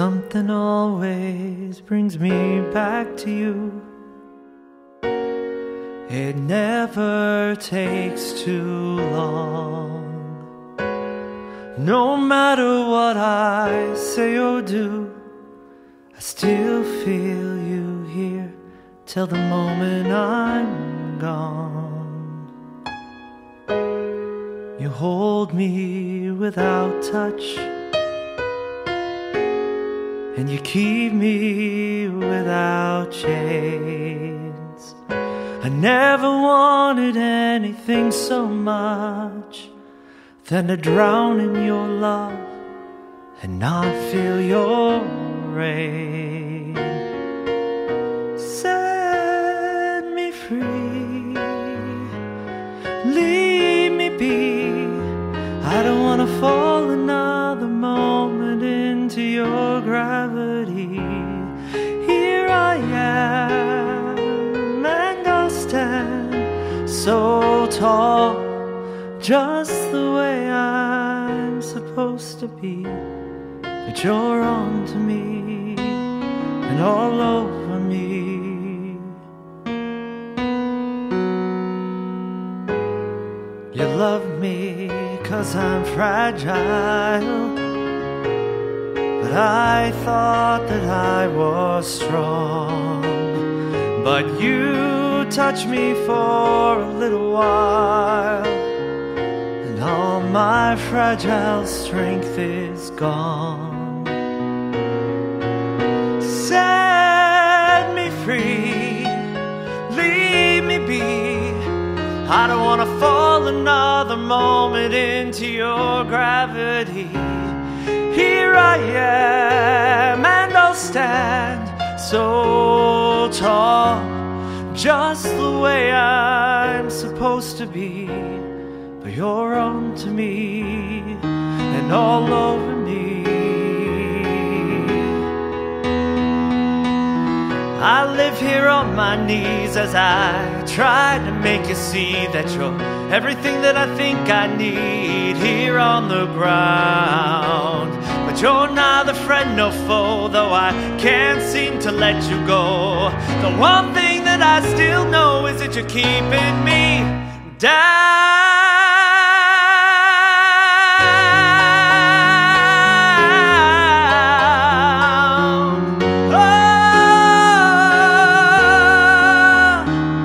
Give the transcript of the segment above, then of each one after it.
Something always brings me back to you. It never takes too long. No matter what I say or do, I still feel you here till the moment I'm gone. You hold me without touch, and you keep me without chains. I never wanted anything so much than to drown in your love and not feel your rain. Set me free, leave me be. I don't want to fall another moment into your gravity. Here I am, and I'll stand so tall, just the way I'm supposed to be. But you're on to me and all over me. You love me cause I'm fragile. But I thought that I was strong. But you touched me for a little while. And all my fragile strength is gone. Set me free, leave me be. I don't wanna fall another moment into your gravity. Here I am, and I'll stand so tall, just the way I'm supposed to be. But you're on to me and all over me. I live here on my knees as I try to make you see that you're everything that I think I need here on the ground. You're neither friend nor foe, though I can't seem to let you go. The one thing that I still know is that you're keeping me down. Oh,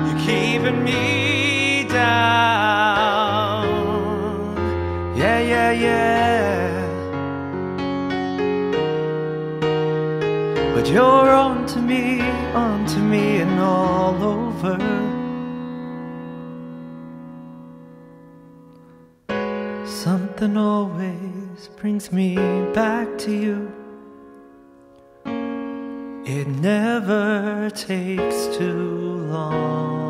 you're keeping me down. Yeah, yeah, yeah. But you're on to me, on to me, and all over. Something always brings me back to you. It never takes too long.